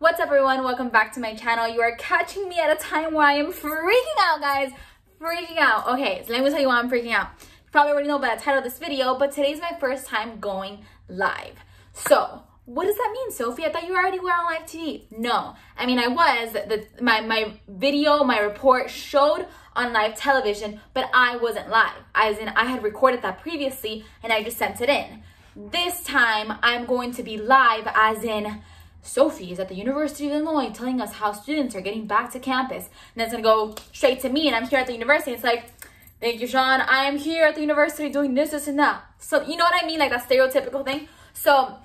What's up everyone? Welcome back to my channel. You are catching me at a time where I am freaking out, guys. Freaking out. Okay, so let me tell you why I'm freaking out. You probably already know by the title of this video, but today's my first time going live. So, what does that mean, Sophie? I thought you already were on live TV. No, I mean I was. The, my, my video, my report showed on live television, but I wasn't live. As in, I had recorded that previously and I just sent it in. This time, I'm going to be live as in Sophie is at the University of Illinois telling us how students are getting back to campus. And it's gonna go straight to me and I'm here at the university. It's like, thank you, Sean. I am here at the university doing this, this, and that. So you know what I mean? Like that stereotypical thing. So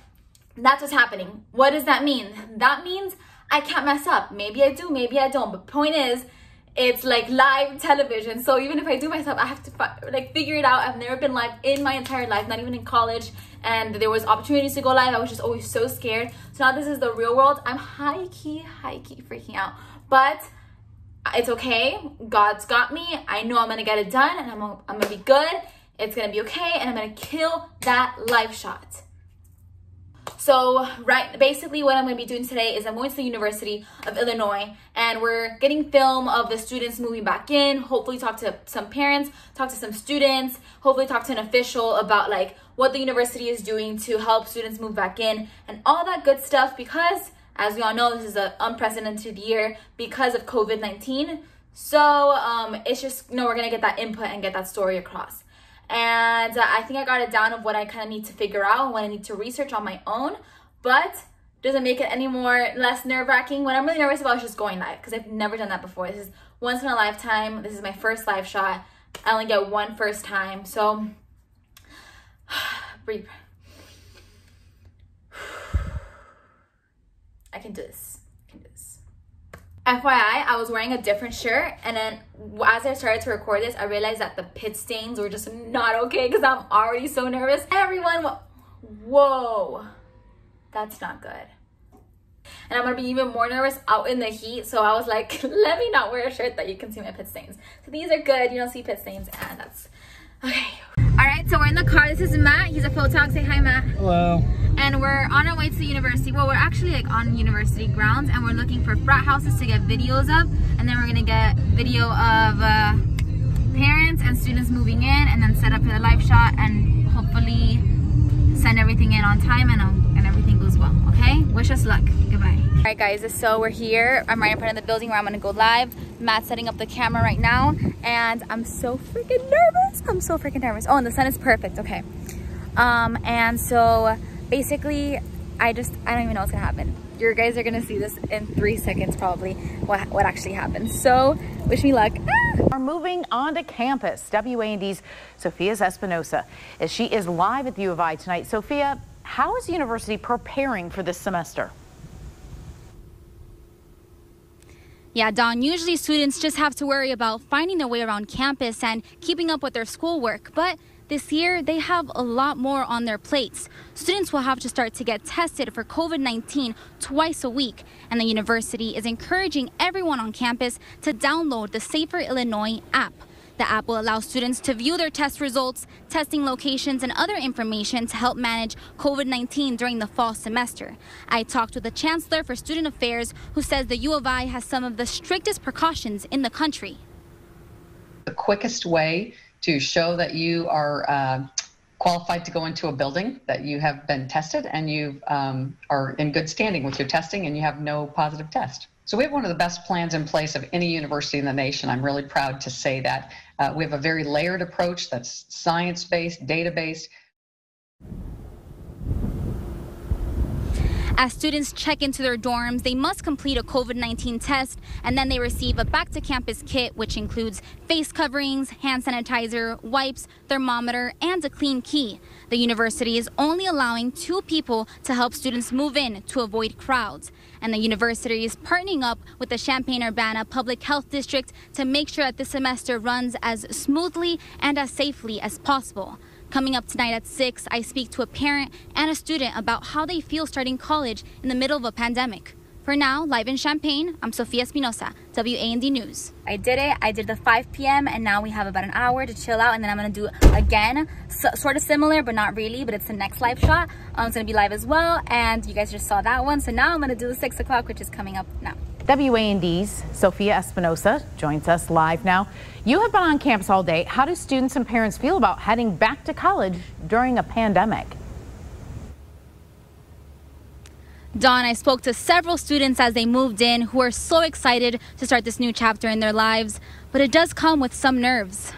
that's what's happening. What does that mean? That means I can't mess up. Maybe I do, maybe I don't. But point is, it's like live television. So even if I do myself, I have to like figure it out. I've never been live in my entire life, not even in college. And there was opportunities to go live. I was just always so scared. So now this is the real world. I'm high key, high key freaking out. But it's okay. God's got me. I know I'm gonna get it done and I'm, I'm gonna be good. It's gonna be okay and I'm gonna kill that live shot. So, right, basically what I'm going to be doing today is I'm going to the University of Illinois and we're getting film of the students moving back in, hopefully talk to some parents, talk to some students, hopefully talk to an official about like what the university is doing to help students move back in and all that good stuff because as we all know, this is an unprecedented year because of COVID-19. So um, it's just, you know, we're going to get that input and get that story across and uh, I think I got it down of what I kind of need to figure out and what I need to research on my own, but doesn't make it any more less nerve-wracking. What I'm really nervous about is just going live because I've never done that before. This is once in a lifetime. This is my first live shot. I only get one first time, so breathe. I can do this. I can do this. FYI, I was wearing a different shirt and then as I started to record this, I realized that the pit stains were just not okay because I'm already so nervous. Everyone, whoa, that's not good. And I'm gonna be even more nervous out in the heat. So I was like, let me not wear a shirt that you can see my pit stains. So these are good, you don't see pit stains and that's, okay. Right, so we're in the car. This is Matt, he's a photog. Say hi, Matt. Hello and we're on our way to the university. Well, we're actually like on university grounds and we're looking for frat houses to get videos of and then we're gonna get video of uh, parents and students moving in and then set up for the live shot and hopefully send everything in on time and, um, and everything goes well, okay? Wish us luck. Goodbye. All right, guys, so we're here. I'm right in front of the building where I'm gonna go live. Matt's setting up the camera right now and I'm so freaking nervous. I'm so freaking nervous. Oh, and the sun is perfect, okay. Um, and so basically, I just, I don't even know what's gonna happen. You guys are gonna see this in three seconds probably, what, what actually happens. So, wish me luck. Ah! Are moving on to campus. WAND's Sophia Espinosa, as she is live at the U of I tonight. Sophia, how is the university preparing for this semester? Yeah, Don, usually students just have to worry about finding their way around campus and keeping up with their schoolwork, but this year, they have a lot more on their plates. Students will have to start to get tested for COVID 19 twice a week, and the university is encouraging everyone on campus to download the Safer Illinois app. The app will allow students to view their test results, testing locations, and other information to help manage COVID 19 during the fall semester. I talked with the Chancellor for Student Affairs, who says the U of I has some of the strictest precautions in the country. The quickest way to show that you are uh, qualified to go into a building, that you have been tested and you um, are in good standing with your testing and you have no positive test. So we have one of the best plans in place of any university in the nation. I'm really proud to say that. Uh, we have a very layered approach that's science-based, data-based. As students check into their dorms, they must complete a COVID 19 test and then they receive a back to campus kit, which includes face coverings, hand sanitizer, wipes, thermometer, and a clean key. The university is only allowing two people to help students move in to avoid crowds. And the university is partnering up with the Champaign Urbana Public Health District to make sure that this semester runs as smoothly and as safely as possible. Coming up tonight at 6, I speak to a parent and a student about how they feel starting college in the middle of a pandemic. For now, live in Champaign, I'm Sophia Espinosa, WAND News. I did it. I did the 5 p.m. and now we have about an hour to chill out and then I'm gonna do again, so, sort of similar, but not really, but it's the next live shot. Um, it's gonna be live as well and you guys just saw that one. So now I'm gonna do the 6 o'clock, which is coming up now. WAND's Sophia Espinosa joins us live now. You have been on campus all day. How do students and parents feel about heading back to college during a pandemic? Dawn, I spoke to several students as they moved in who are so excited to start this new chapter in their lives, but it does come with some nerves.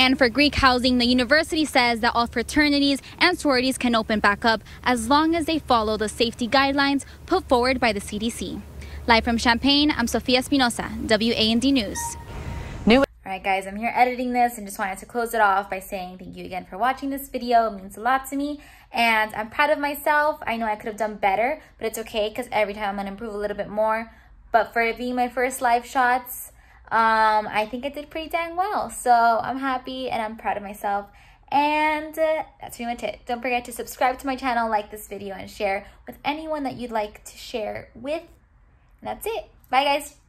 And for Greek housing, the university says that all fraternities and sororities can open back up as long as they follow the safety guidelines put forward by the CDC. Live from Champaign, I'm Sophia Espinosa, WAND News. New all right, guys, I'm here editing this and just wanted to close it off by saying thank you again for watching this video. It means a lot to me and I'm proud of myself. I know I could have done better, but it's okay because every time I'm going to improve a little bit more. But for it being my first live shots, um, I think I did pretty dang well. So I'm happy and I'm proud of myself. And uh, that's pretty much it. Don't forget to subscribe to my channel, like this video, and share with anyone that you'd like to share with. And that's it. Bye, guys.